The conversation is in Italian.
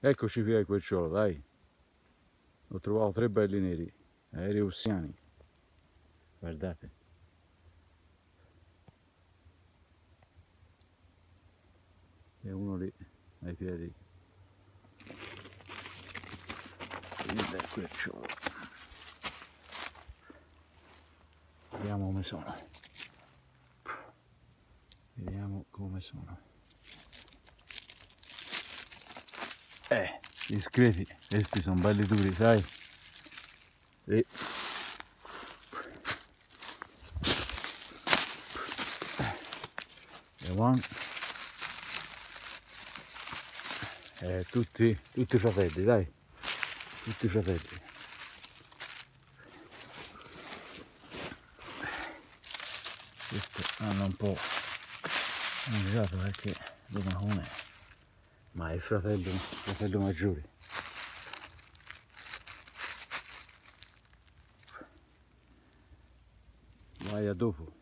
Eccoci via il querciolo, dai. Ho trovato tre belli neri, aerei ussiani. Guardate. E uno lì, ai piedi. Il bel querciolo. Vediamo come sono. Vediamo come sono. Eh, discreti, questi sono belli duri, sai? E... E one. Eh, tutti, tutti fratelli, dai, tutti fratelli. Questo hanno un po' mangiato perché domacone ma è il fratello, il fratello maggiore. Vai a dopo.